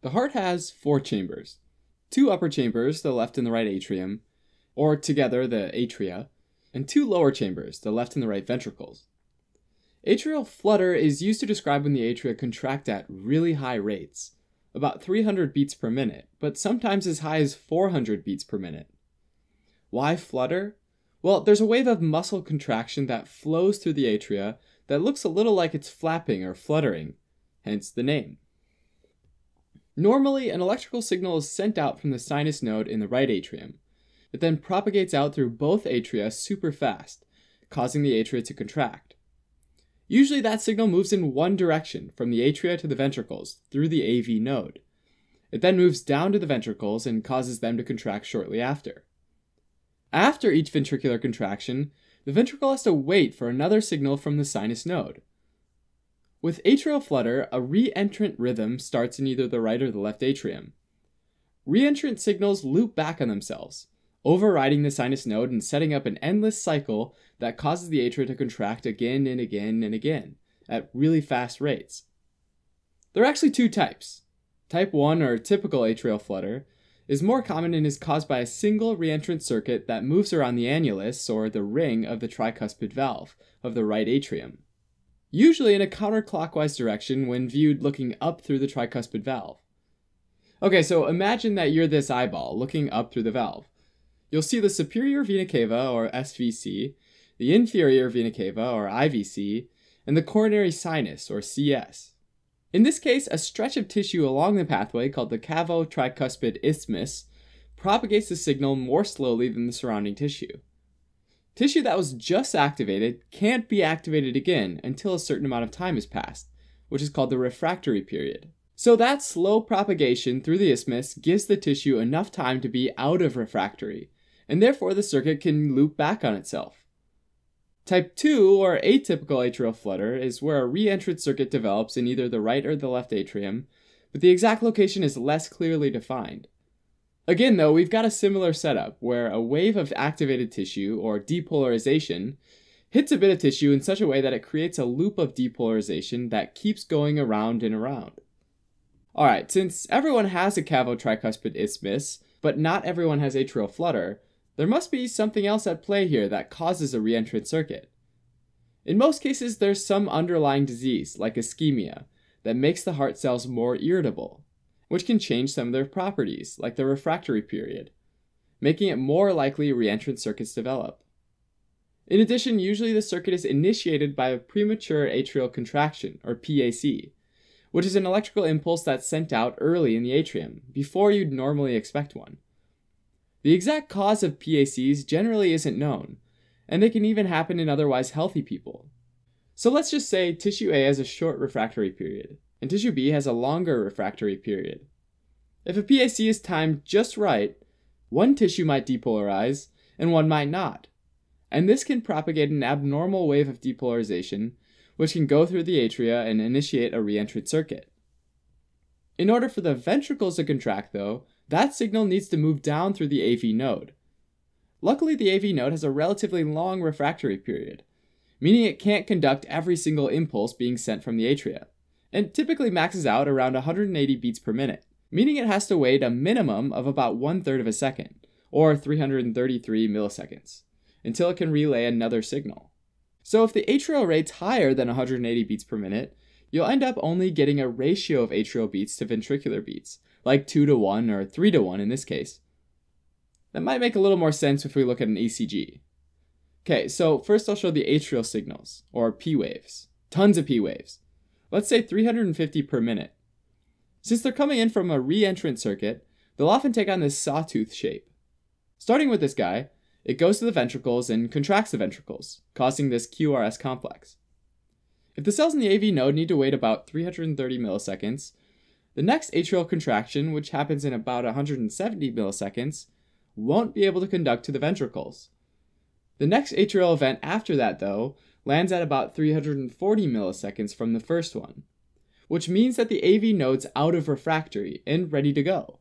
The heart has four chambers two upper chambers, the left and the right atrium, or together the atria, and two lower chambers, the left and the right ventricles. Atrial flutter is used to describe when the atria contract at really high rates, about 300 beats per minute, but sometimes as high as 400 beats per minute. Why flutter? Well, there's a wave of muscle contraction that flows through the atria that looks a little like it's flapping or fluttering, hence the name. Normally, an electrical signal is sent out from the sinus node in the right atrium. It then propagates out through both atria super fast, causing the atria to contract. Usually, that signal moves in one direction, from the atria to the ventricles, through the AV node. It then moves down to the ventricles and causes them to contract shortly after. After each ventricular contraction, the ventricle has to wait for another signal from the sinus node. With atrial flutter, a reentrant rhythm starts in either the right or the left atrium. Reentrant signals loop back on themselves, overriding the sinus node and setting up an endless cycle that causes the atria to contract again and again and again at really fast rates. There are actually two types. Type 1, or typical atrial flutter, is more common and is caused by a single reentrant circuit that moves around the annulus, or the ring of the tricuspid valve, of the right atrium usually in a counterclockwise direction when viewed looking up through the tricuspid valve. Okay, so imagine that you're this eyeball looking up through the valve. You'll see the superior vena cava, or SVC, the inferior vena cava, or IVC, and the coronary sinus, or CS. In this case, a stretch of tissue along the pathway called the cavo-tricuspid isthmus propagates the signal more slowly than the surrounding tissue. Tissue that was just activated can't be activated again until a certain amount of time has passed, which is called the refractory period. So that slow propagation through the isthmus gives the tissue enough time to be out of refractory, and therefore the circuit can loop back on itself. Type 2, or atypical atrial flutter, is where a reentrant circuit develops in either the right or the left atrium, but the exact location is less clearly defined. Again, though, we've got a similar setup where a wave of activated tissue, or depolarization, hits a bit of tissue in such a way that it creates a loop of depolarization that keeps going around and around. Alright, since everyone has a cavo-tricuspid isthmus, but not everyone has atrial flutter, there must be something else at play here that causes a reentrant circuit. In most cases, there's some underlying disease, like ischemia, that makes the heart cells more irritable which can change some of their properties, like the refractory period, making it more likely reentrant circuits develop. In addition, usually the circuit is initiated by a premature atrial contraction, or PAC, which is an electrical impulse that's sent out early in the atrium, before you'd normally expect one. The exact cause of PACs generally isn't known, and they can even happen in otherwise healthy people. So let's just say tissue A has a short refractory period and tissue B has a longer refractory period. If a PAC is timed just right, one tissue might depolarize and one might not. And this can propagate an abnormal wave of depolarization, which can go through the atria and initiate a reentrant circuit. In order for the ventricles to contract, though, that signal needs to move down through the AV node. Luckily, the AV node has a relatively long refractory period, meaning it can't conduct every single impulse being sent from the atria and typically maxes out around 180 beats per minute, meaning it has to wait a minimum of about one third of a second, or 333 milliseconds, until it can relay another signal. So if the atrial rate's higher than 180 beats per minute, you'll end up only getting a ratio of atrial beats to ventricular beats, like 2 to 1 or 3 to 1 in this case. That might make a little more sense if we look at an ECG. Okay, so first I'll show the atrial signals, or P waves. Tons of P waves let's say 350 per minute. Since they're coming in from a reentrant circuit, they'll often take on this sawtooth shape. Starting with this guy, it goes to the ventricles and contracts the ventricles, causing this QRS complex. If the cells in the AV node need to wait about 330 milliseconds, the next atrial contraction, which happens in about 170 milliseconds, won't be able to conduct to the ventricles. The next atrial event after that, though, lands at about 340 milliseconds from the first one, which means that the AV node's out of refractory and ready to go.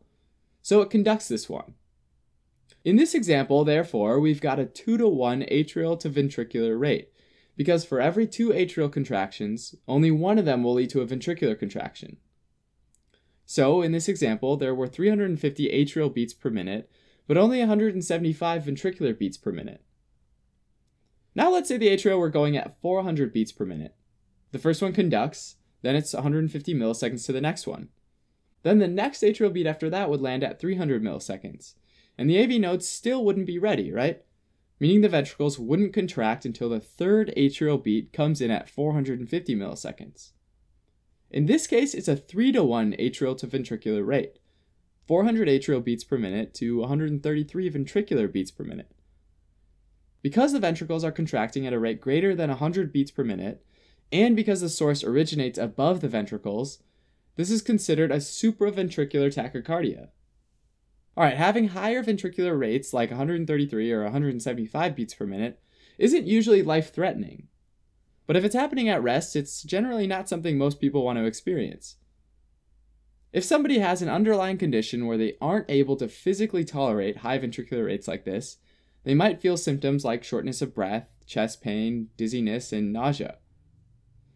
So it conducts this one. In this example, therefore, we've got a 2 to 1 atrial to ventricular rate, because for every two atrial contractions, only one of them will lead to a ventricular contraction. So, in this example, there were 350 atrial beats per minute, but only 175 ventricular beats per minute. Now let's say the atria were going at 400 beats per minute. The first one conducts, then it's 150 milliseconds to the next one. Then the next atrial beat after that would land at 300 milliseconds, and the AV nodes still wouldn't be ready, right? Meaning the ventricles wouldn't contract until the third atrial beat comes in at 450 milliseconds. In this case, it's a 3 to 1 atrial to ventricular rate 400 atrial beats per minute to 133 ventricular beats per minute. Because the ventricles are contracting at a rate greater than 100 beats per minute, and because the source originates above the ventricles, this is considered a supraventricular tachycardia. Alright, having higher ventricular rates like 133 or 175 beats per minute isn't usually life threatening. But if it's happening at rest, it's generally not something most people want to experience. If somebody has an underlying condition where they aren't able to physically tolerate high ventricular rates like this, they might feel symptoms like shortness of breath, chest pain, dizziness, and nausea.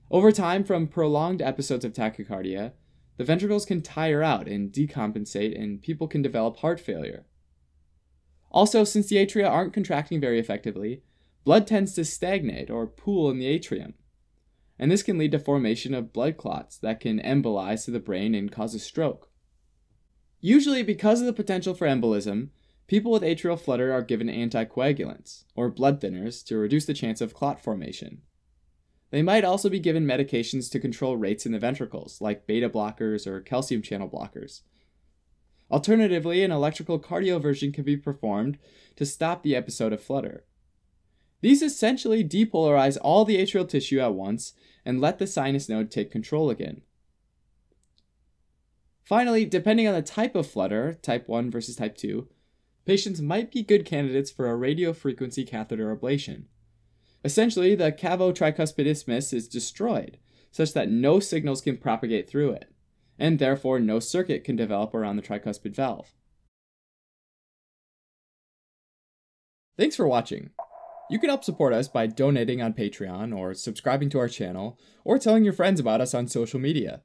Over time, from prolonged episodes of tachycardia, the ventricles can tire out and decompensate, and people can develop heart failure. Also, since the atria aren't contracting very effectively, blood tends to stagnate or pool in the atrium. And this can lead to formation of blood clots that can embolize to the brain and cause a stroke. Usually, because of the potential for embolism, people with atrial flutter are given anticoagulants, or blood thinners, to reduce the chance of clot formation. They might also be given medications to control rates in the ventricles, like beta blockers or calcium channel blockers. Alternatively, an electrical cardioversion can be performed to stop the episode of flutter. These essentially depolarize all the atrial tissue at once and let the sinus node take control again. Finally, depending on the type of flutter, type 1 versus type 2, patients might be good candidates for a radiofrequency catheter ablation. Essentially, the cavo-tricuspid isthmus is destroyed, such that no signals can propagate through it, and therefore no circuit can develop around the tricuspid valve. Thanks for watching. You can help support us by donating on Patreon, or subscribing to our channel, or telling your friends about us on social media.